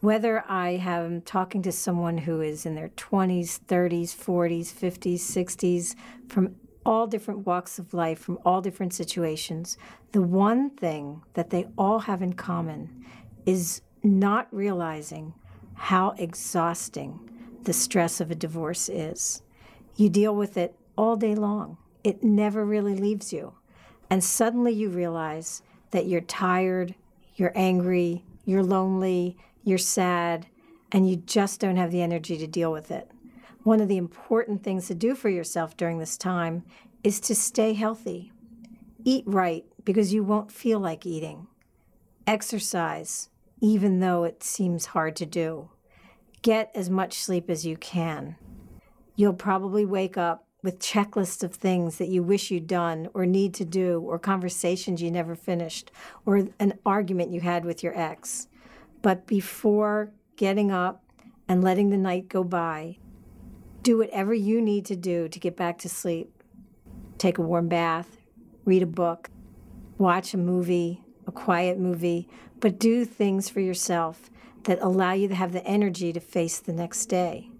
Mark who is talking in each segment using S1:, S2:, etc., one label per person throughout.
S1: Whether I am um, talking to someone who is in their 20s, 30s, 40s, 50s, 60s, from all different walks of life, from all different situations, the one thing that they all have in common is not realizing how exhausting the stress of a divorce is. You deal with it all day long, it never really leaves you. And suddenly you realize that you're tired, you're angry, you're lonely, you're sad, and you just don't have the energy to deal with it. One of the important things to do for yourself during this time is to stay healthy. Eat right because you won't feel like eating. Exercise, even though it seems hard to do. Get as much sleep as you can. You'll probably wake up with checklists of things that you wish you'd done or need to do, or conversations you never finished, or an argument you had with your ex. But before getting up and letting the night go by, do whatever you need to do to get back to sleep. Take a warm bath, read a book, watch a movie, a quiet movie, but do things for yourself that allow you to have the energy to face the next day.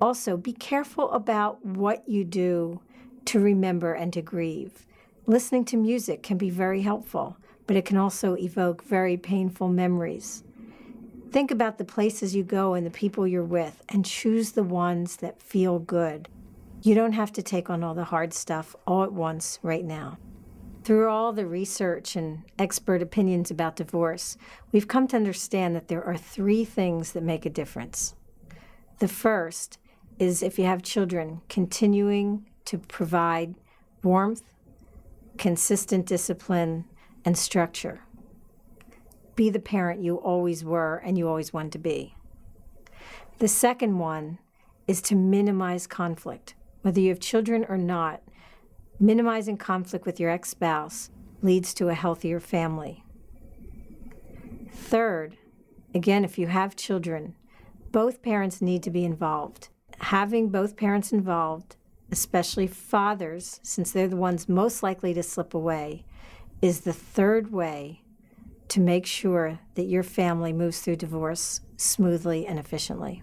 S1: Also, be careful about what you do to remember and to grieve. Listening to music can be very helpful, but it can also evoke very painful memories. Think about the places you go and the people you're with and choose the ones that feel good. You don't have to take on all the hard stuff all at once right now. Through all the research and expert opinions about divorce, we've come to understand that there are three things that make a difference. The first is if you have children, continuing to provide warmth, consistent discipline, and structure be the parent you always were and you always want to be. The second one is to minimize conflict. Whether you have children or not, minimizing conflict with your ex spouse leads to a healthier family. Third, again, if you have children, both parents need to be involved. Having both parents involved, especially fathers, since they're the ones most likely to slip away, is the third way to make sure that your family moves through divorce smoothly and efficiently.